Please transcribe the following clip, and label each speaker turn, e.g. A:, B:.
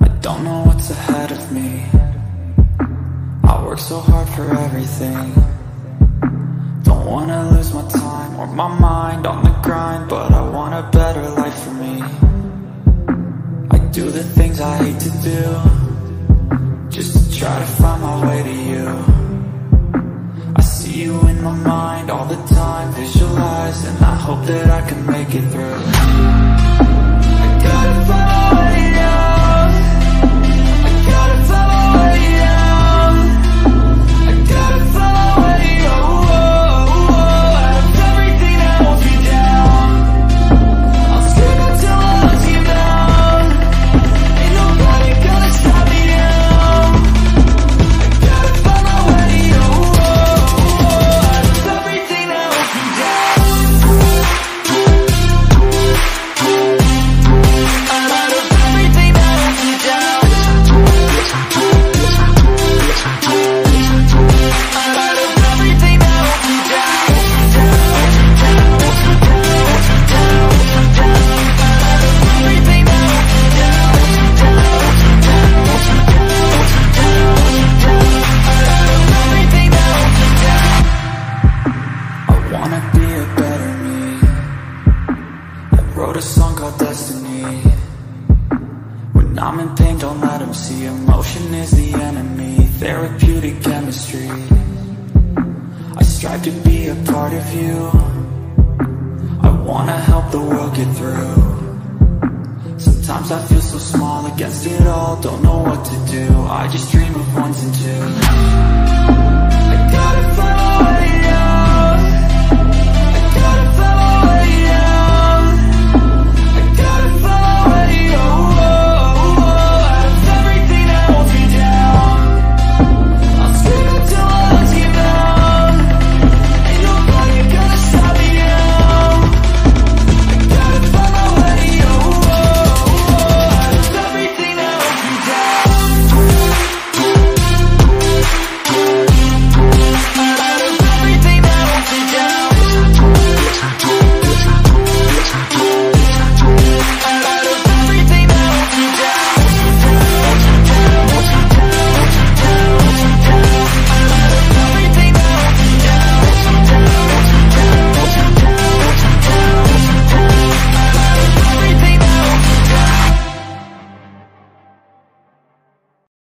A: I don't know what's ahead of me. I work so hard for everything. Don't wanna lose my time or my mind on the do the things I hate to do. Just to try to find my way to you. I see you in my mind all the time Visualize and I hope that I can make it through song called Destiny. When I'm in pain, don't let them see. Emotion is the enemy. Therapeutic chemistry. I strive to be a part of you. I wanna help the world get through. Sometimes I feel so small against it all. Don't know what to do. I just dream of ones and twos